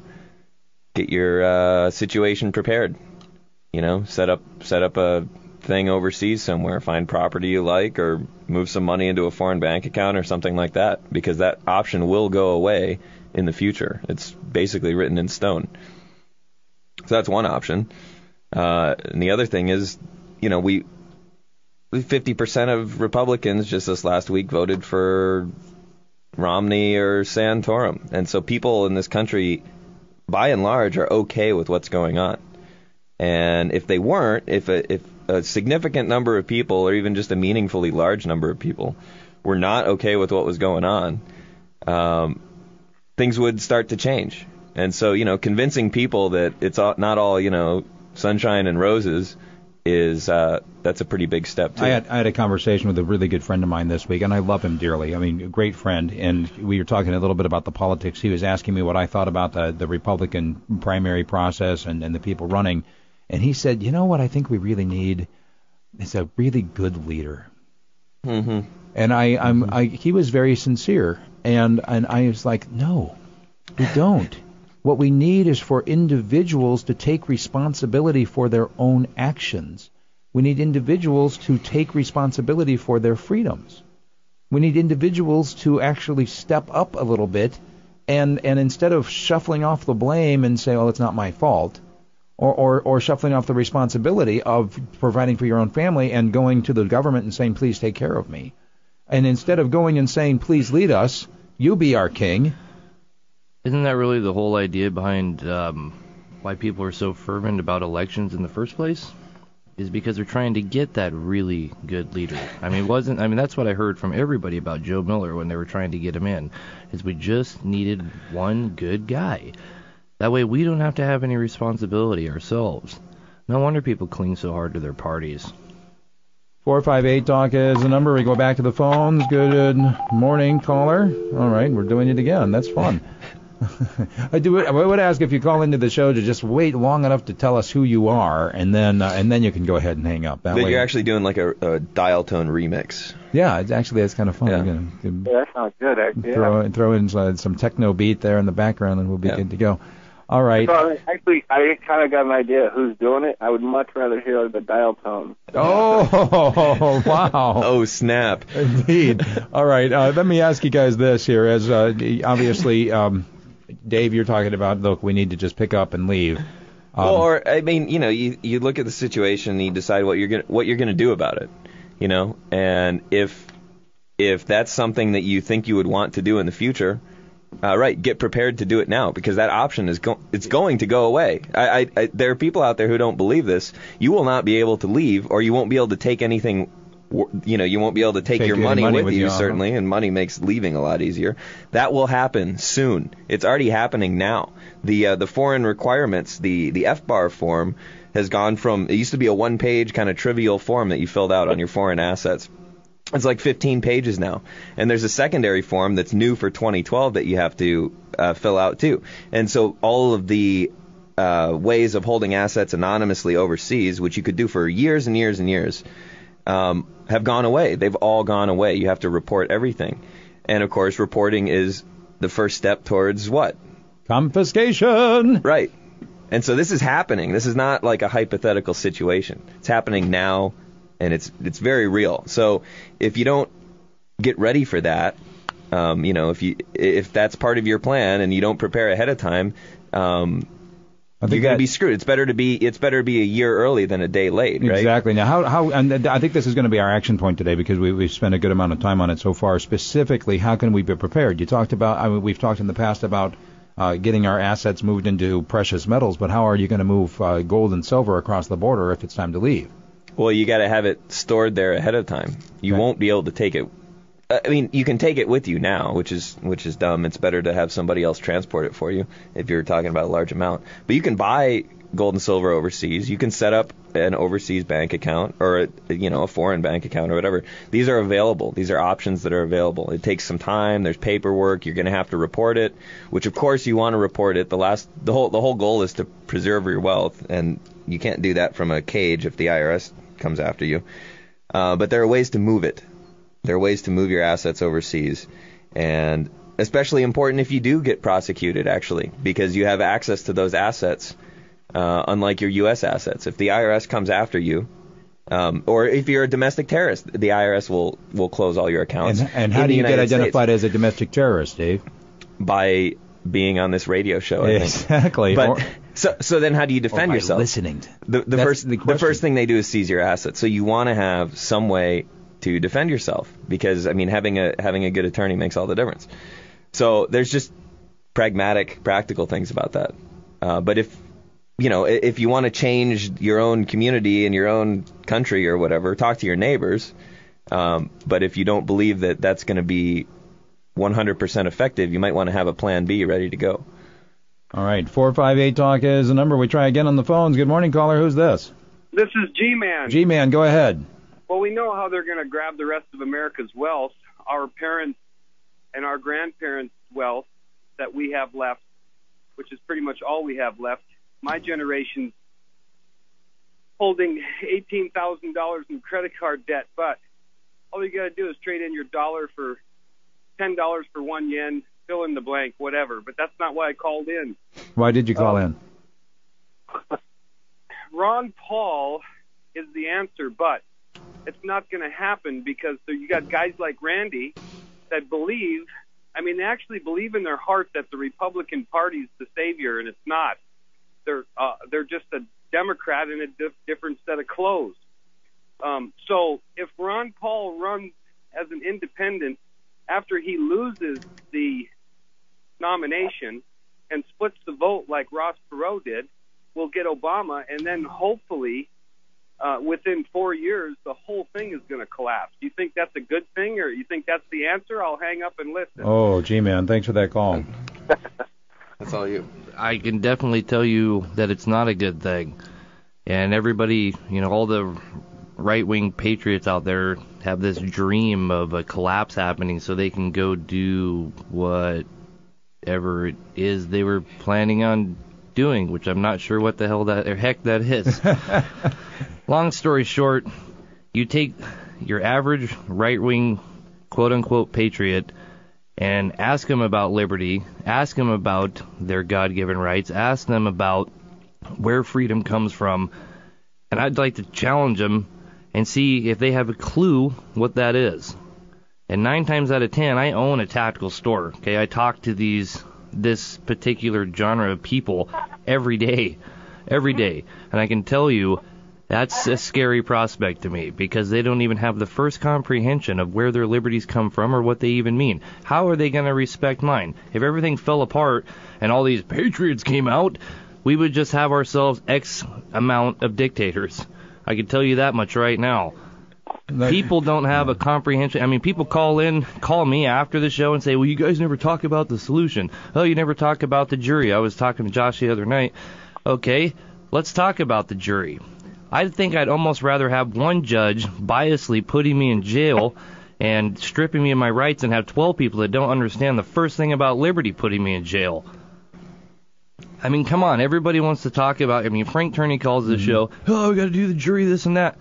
get your uh, situation prepared. You know, set up set up a thing overseas somewhere, find property you like, or move some money into a foreign bank account or something like that, because that option will go away in the future. It's basically written in stone. So that's one option. Uh, and the other thing is, you know, we 50% of Republicans just this last week voted for Romney or Santorum. And so people in this country, by and large, are okay with what's going on. And if they weren't, if a, if a significant number of people, or even just a meaningfully large number of people, were not okay with what was going on, um, things would start to change. And so, you know, convincing people that it's all, not all, you know, sunshine and roses is uh, that's a pretty big step too. I had I had a conversation with a really good friend of mine this week, and I love him dearly. I mean, a great friend, and we were talking a little bit about the politics. He was asking me what I thought about the the Republican primary process and and the people running, and he said, you know what I think we really need is a really good leader. Mm-hmm. And I I'm I he was very sincere, and and I was like, no, we don't. What we need is for individuals to take responsibility for their own actions. We need individuals to take responsibility for their freedoms. We need individuals to actually step up a little bit and, and instead of shuffling off the blame and say, well, it's not my fault, or, or, or shuffling off the responsibility of providing for your own family and going to the government and saying, please take care of me. And instead of going and saying, please lead us, you be our king, Isn't that really the whole idea behind um, why people are so fervent about elections in the first place? Is because they're trying to get that really good leader. I mean, wasn't I mean that's what I heard from everybody about Joe Miller when they were trying to get him in. Is we just needed one good guy. That way we don't have to have any responsibility ourselves. No wonder people cling so hard to their parties. 458 Talk is the number. We go back to the phones. Good morning, caller. All right, we're doing it again. That's fun. I do. I would ask if you call into the show to just wait long enough to tell us who you are, and then uh, and then you can go ahead and hang up. That But way, you're actually doing like a, a dial tone remix. yeah, it's actually that's kind of fun. Yeah. You know, you Yeah, that sounds good, actually. throw throw in some, some techno beat there in the background, and we'll be Yeah. good to go. All right. So, actually, I kind of got an idea who's doing it. I would much rather hear the dial tone. Oh wow. Oh snap! Indeed. All right. Uh, let me ask you guys this here, as uh, obviously, um, Dave, you're talking about. Look, we need to just pick up and leave. Um, well, or I mean, you know, you you look at the situation and you decide what you're gonna what you're gonna do about it, you know, and if if that's something that you think you would want to do in the future, uh, right, get prepared to do it now because that option is go- it's going to go away. I, I, I there are people out there who don't believe this. You will not be able to leave, or you won't be able to take anything. You know, you won't be able to take, Take your money, money with, with you, you, uh-huh. certainly, and money makes leaving a lot easier. That will happen soon. It's already happening now. The uh, the foreign requirements, the the FBAR form, has gone from it used to be a one page kind of trivial form that you filled out on your foreign assets. It's like 15 pages now, and there's a secondary form that's new for 2012 that you have to uh, fill out too. And so all of the uh, ways of holding assets anonymously overseas, which you could do for years and years and years, um, have gone away. They've all gone away. You have to report everything, and of course, reporting is the first step towards what? confiscation. Right. And so this is happening. This is not like a hypothetical situation. It's happening now, and it's it's very real. So if you don't get ready for that, um, you know, if you if that's part of your plan and you don't prepare ahead of time, um, I you're going to be screwed. It's better to be it's better to be a year early than a day late, right? Exactly. Now, how how and I think this is going to be our action point today because we we've spent a good amount of time on it so far. Specifically, how can we be prepared? You talked about. I mean, we've talked in the past about uh, getting our assets moved into precious metals, but how are you going to move uh, gold and silver across the border if it's time to leave? Well, you got to have it stored there ahead of time. You won't be able to take it. uh, I mean, you can take it with you now, which is which is dumb. It's better to have somebody else transport it for you if you're talking about a large amount. But you can buy gold and silver overseas. You can set up an overseas bank account or a, you know a foreign bank account or whatever. These are available. These are options that are available. It takes some time. There's paperwork. You're going to have to report it, which of course you want to report it. The last the whole the whole goal is to preserve your wealth, and you can't do that from a cage if the IRS comes after you. Uh, but there are ways to move it. There are ways to move your assets overseas, and especially important if you do get prosecuted, actually, because you have access to those assets, uh, unlike your U.S. assets. If the IRS comes after you, um, or if you're a domestic terrorist, the IRS will will close all your accounts. And, and how do you get United States identified as a domestic terrorist, Dave? by being on this radio show? I think. Exactly. But Or- so so then how do you defend yourself? listening. The, the That's first the the, first thing they do is seize your assets. So you want to have some way to defend yourself because I mean having a having a good attorney makes all the difference. So there's just pragmatic, practical things about that. Uh, but if you know if you want to change your own community and your own country or whatever, talk to your neighbors. Um, but if you don't believe that that's going to be 100% effective, you might want to have a plan B ready to go. All right, 458 Talk is the number. We try again on the phones. Good morning, caller. Who's this? This is G-Man. G Man, go ahead. well, we know how they're going to grab the rest of America's wealth, our parents and our grandparents' wealth that we have left, which is pretty much all we have left. My generation's holding $18,000 in credit card debt, but all you got to do is trade in your dollar for $10 for one yen, fill in the blank, whatever. But that's not why I called in. Why did you call Oh. in? Ron Paul is the answer, but it's not going to happen because there- you got guys like Randy that believe. I mean, they actually believe in their heart that the Republican Party's the savior, and it's not. They're uh, they're just a Democrat in a dif- different set of clothes. Um, so if Ron Paul runs as an independent after he loses the nomination and splits the vote like Ross Perot did, we'll get Obama, and then hopefully uh, within four years the whole thing is going to collapse. Do you think that's a good thing, or you think that's the answer? I'll hang up and listen. Oh, G Man, thanks for that call. That's all you. I can definitely tell you that it's not a good thing. And everybody, you know, all the right wing patriots out there have this dream of a collapse happening so they can go do whatever it is they were planning on doing, which I'm not sure what the hell that or heck that is. Long story short, you take your average right wing quote unquote patriot and ask them about liberty, ask them about their God given rights, ask them about where freedom comes from, and I'd like to challenge them and see if they have a clue what that is. And nine times out of ten, I own a tactical store. Okay, I talk to these this particular genre of people every day, every day, and I can tell you that's a scary prospect to me because they don't even have the first comprehension of where their liberties come from or what they even mean. How are they going to respect mine? If everything fell apart and all these patriots came out, we would just have ourselves X amount of dictators. I can tell you that much right now. People don't have a comprehension. I mean, people call in, call me after the show and say, "Well, you guys never talk about the solution. Oh, you never talk about the jury." I was talking to Josh the other night. Okay, let's talk about the jury. I think I'd almost rather have one judge biasly putting me in jail and stripping me of my rights and have 12 people that don't understand the first thing about liberty putting me in jail. I mean, come on, everybody wants to talk about. I mean, Frank Turney calls the mm-hmm. show, "Oh, we got to do the jury, this and that."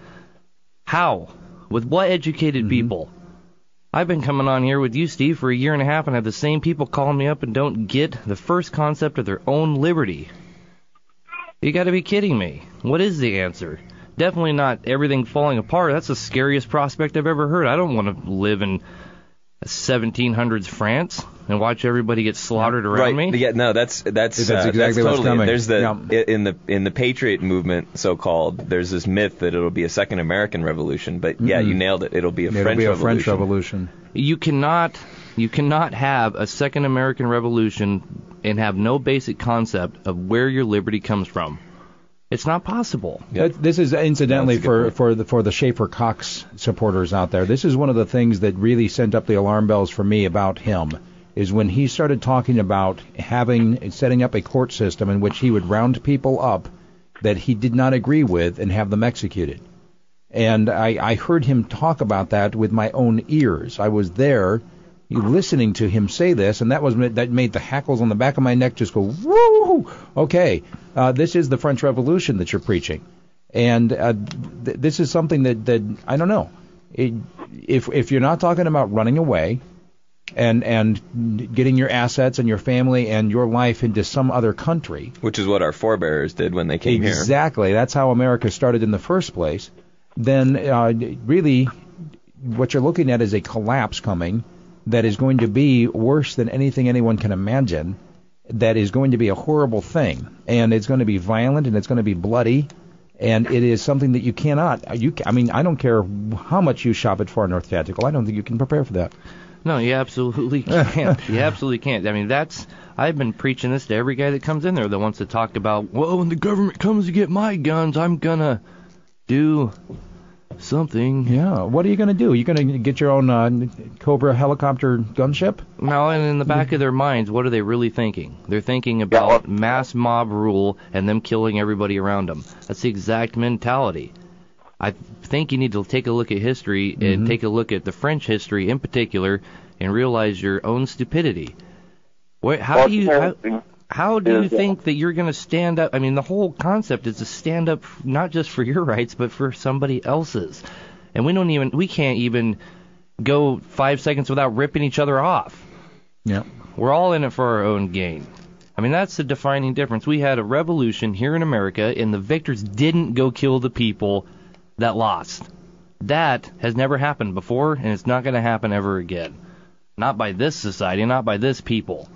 How? With what educated mm-hmm. people? I've been coming on here with you, Steve, for a year and a half, and have the same people calling me up and don't get the first concept of their own liberty. You got to be kidding me. What is the answer? Definitely not everything falling apart. That's the scariest prospect I've ever heard. I don't want to live in 1700s France and watch everybody get slaughtered around right. me. Yeah, no, that's that's That's uh, exactly what's totally coming. There's the Yeah. in the in the patriot movement, so called. There's this myth that it'll be a second American Revolution, but yeah, Mhm. you nailed it. It'll be a It'll French be a Revolution. French Revolution. You cannot you cannot have a second American Revolution and have no basic concept of where your liberty comes from. It's not possible. That- This is incidentally That's a for for the for the Schaeffer Cox supporters out there. This is one of the things that really sent up the alarm bells for me about him. Is when he started talking about having setting up a court system in which he would round people up that he did not agree with and have them executed. And I, I heard him talk about that with my own ears. I was there, listening to him say this, and that was that made the hackles on the back of my neck just go woo. Okay, uh, this is the French Revolution that you're preaching, and uh, th- this is something that that I don't know. It, if if you're not talking about running away, and and getting your assets and your family and your life into some other country, Which is what our forebears did when they came here. Exactly. That's how America started in the first place. Then, uh, really, what you're looking at is a collapse coming that is going to be worse than anything anyone can imagine. That is going to be a horrible thing, and it's going to be violent and it's going to be bloody, and it is something that you cannot. You, I mean, I don't care how much you shop at Far North Tactical. I don't think you can prepare for that. No, you absolutely can't. you absolutely can't. I mean, that's I've been preaching this to every guy that comes in there that wants to talk about, well, when the government comes to get my guns, I'm gonna do something. Yeah. What are you going to do? Are you going to get your own uh, Cobra helicopter gunship? Now, and in the back of their minds, what are they really thinking? They're thinking about mass mob rule and them killing everybody around them. That's the exact mentality. I think you need to take a look at history and Mhm. take a look at the French history in particular and realize your own stupidity. What, how do you how, how do you think that you're going to stand up? I mean, the whole concept is to stand up not just for your rights but for somebody else's. And we don't even we can't even go 5 seconds without ripping each other off. Yeah. We're all in it for our own gain. I mean, that's the defining difference. We had a revolution here in America, and the victors didn't go kill the people that lost. That has never happened before, and it's not going to happen ever again. Not by this society, not by this people.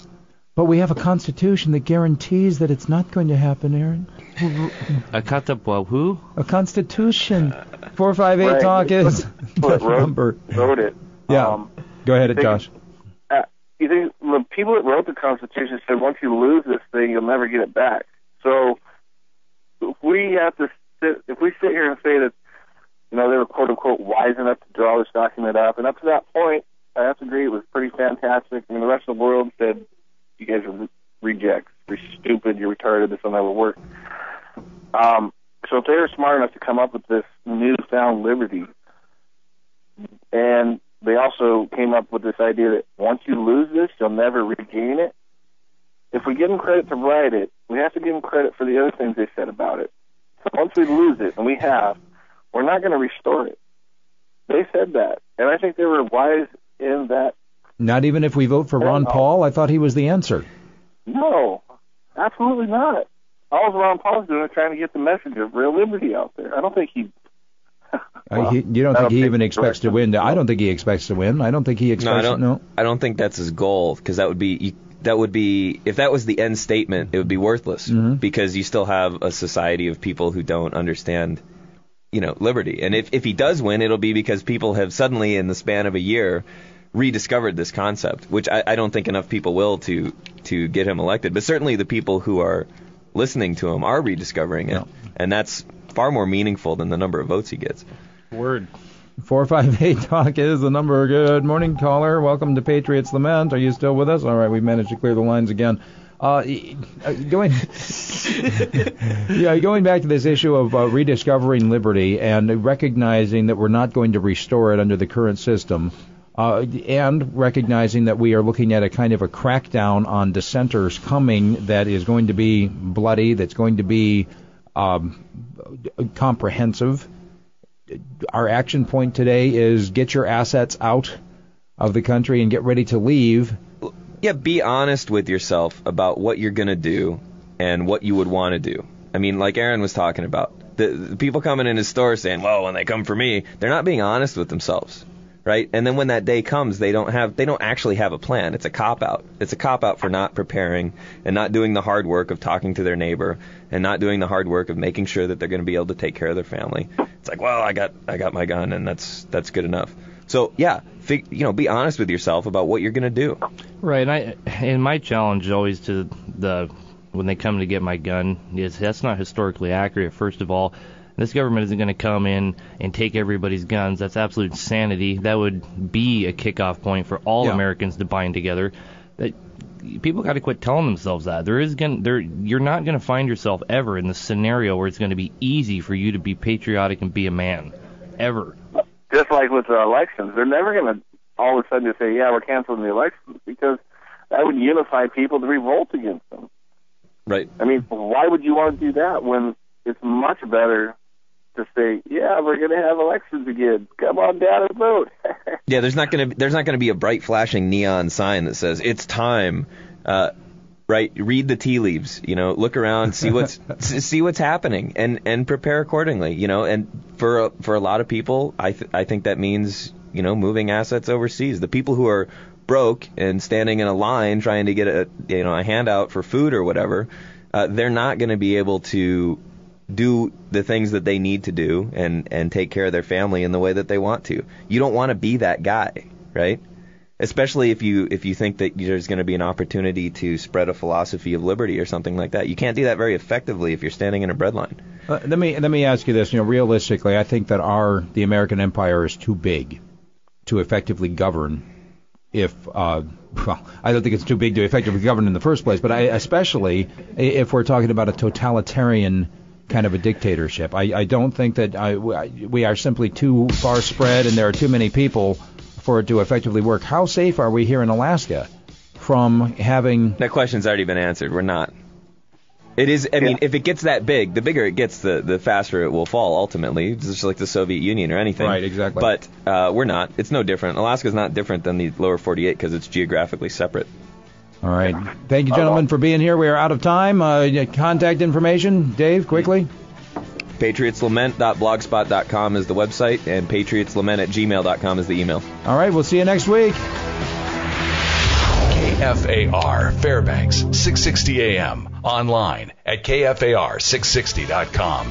But we have a constitution that guarantees that it's not going to happen, Aaron. A cut who? A constitution. 458 Right. talk is Wrote- the number. wrote it. Yeah. Um, Go ahead, think- Josh. uh, you think the people that wrote the Constitution said once you lose this thing, you'll never get it back. So if we have to sit, if we sit here and say that, you know, they were quote unquote wise enough to draw this document up, and up to that point, I have to agree it was pretty fantastic. I mean, the rest of the world said, you guys are rejects, you're stupid, you're retarded, this will never work. Um, so if they were smart enough to come up with this newfound liberty, and they also came up with this idea that once you lose this, you'll never regain it. If we give them credit to write it, we have to give them credit for the other things they said about it. So once we lose it, and we have, we're not going to restore it. They said that, and I think they were wise in that. Not even if we vote for Ron No. Paul, I thought he was the answer. No, absolutely not. All Ron Paul's doing is trying to get the message of real liberty out there. I don't think he. Uh, he, you don't think he think even expects to win? I don't think he expects to win. I don't think he expects. No, I don't. no. I don't think that's his goal because that would be that would be if that was the end statement, it would be worthless Mhm. because you still have a society of people who don't understand, you know, liberty. And if if he does win, it'll be because people have suddenly, in the span of a year, rediscovered this concept, which I, I don't think enough people will to to get him elected. But certainly the people who are listening to him are rediscovering it, and that's far more meaningful than the number of votes he gets. Word. 458 Talk is the number. Good morning, caller. Welcome to Patriots Lament. Are you still with us? All right, we've managed to clear the lines again. Uh, uh, going, yeah, going back to this issue of uh, rediscovering liberty and recognizing that we're not going to restore it under the current system, uh, and recognizing that we are looking at a kind of a crackdown on dissenters coming that is going to be bloody, that's going to be um, comprehensive our action point today is get your assets out of the country and get ready to leave. Yeah, be honest with yourself about what you're going to do and what you would want to do. I mean, like Aaron was talking about, the, the people coming in his store saying, "Well, when they come for me," they're not being honest with themselves, right? And then when that day comes, they don't have they don't actually have a plan. It's a cop out. It's a cop out for not preparing and not doing the hard work of talking to their neighbor and not doing the hard work of making sure that they're going to be able to take care of their family. It's like, "Well, I got I got my gun and that's that's good enough." So, yeah, fig- you know, be honest with yourself about what you're going to do. Right, and I and my challenge always to the when they come to get my gun is that's not historically accurate. First of all, this government isn't going to come in and take everybody's guns. That's absolute insanity. That would be a kickoff point for all Yeah. Americans to bind together. That people got to quit telling themselves that there is going there you're not going to find yourself ever in the scenario where it's going to be easy for you to be patriotic and be a man, ever. Just like with the elections, they're never going to all of a sudden just say, "Yeah, we're canceling the elections," because that would unify people to revolt against them. Right. I mean, why would you want to do that when it's much better to say, "Yeah, we're going to have elections again. Come on down and vote." Yeah, there's not gonna there's not gonna be a bright flashing neon sign that says it's time. Uh, right, read the tea leaves. You know, look around, see what's see what's happening, and and prepare accordingly. You know, and for a- for a lot of people, I th- I think that means you know moving assets overseas. The people who are broke and standing in a line trying to get a you know a handout for food or whatever, uh, they're not going to be able to do the things that they need to do and and take care of their family in the way that they want to. You don't want to be that guy, right? Especially if you if you think that there's going to be an opportunity to spread a philosophy of liberty or something like that. You can't do that very effectively if you're standing in a breadline. Uh, let me let me ask you this. You know, realistically, I think that our the American empire is too big to effectively govern. If uh, well, I don't think it's too big to effectively govern in the first place, but I, especially if we're talking about a totalitarian kind of a dictatorship. I, I don't think that I, we are simply too far spread and there are too many people for it to effectively work. How safe are we here in Alaska from having? That question's already been answered. We're not. It is. I mean, if it gets that big, the bigger it gets, the the faster it will fall. Ultimately, It's just like the Soviet Union or anything. Right, exactly. But uh, we're not. It's no different. Alaska's not different than the lower 48 because it's geographically separate. All right. Thank you, gentlemen, for being here. We are out of time. Uh, contact information, Dave, quickly. Patriotslament.blogspot.com is the website, and patriotslament at gmail.com is the email. All right. We'll see you next week. KFAR Fairbanks 660 AM online at kfar660.com.